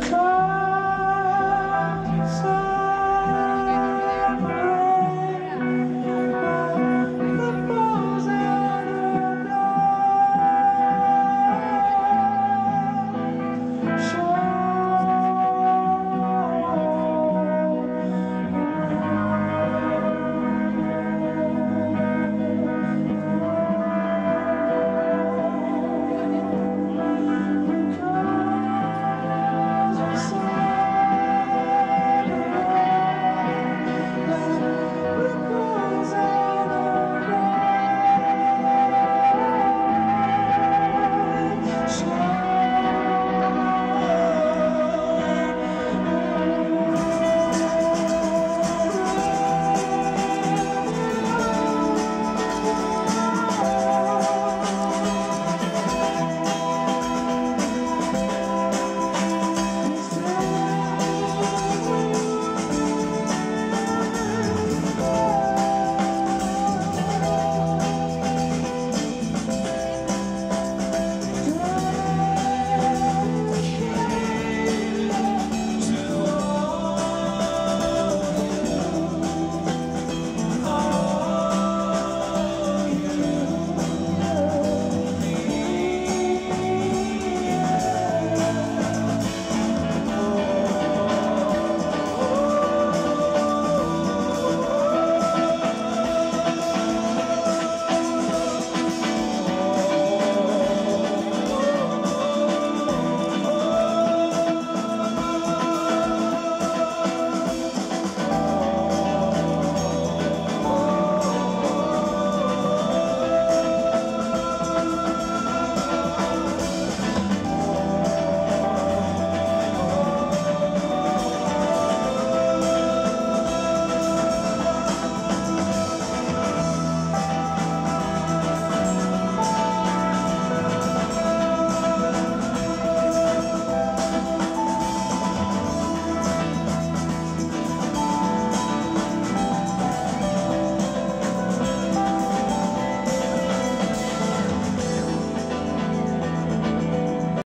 time.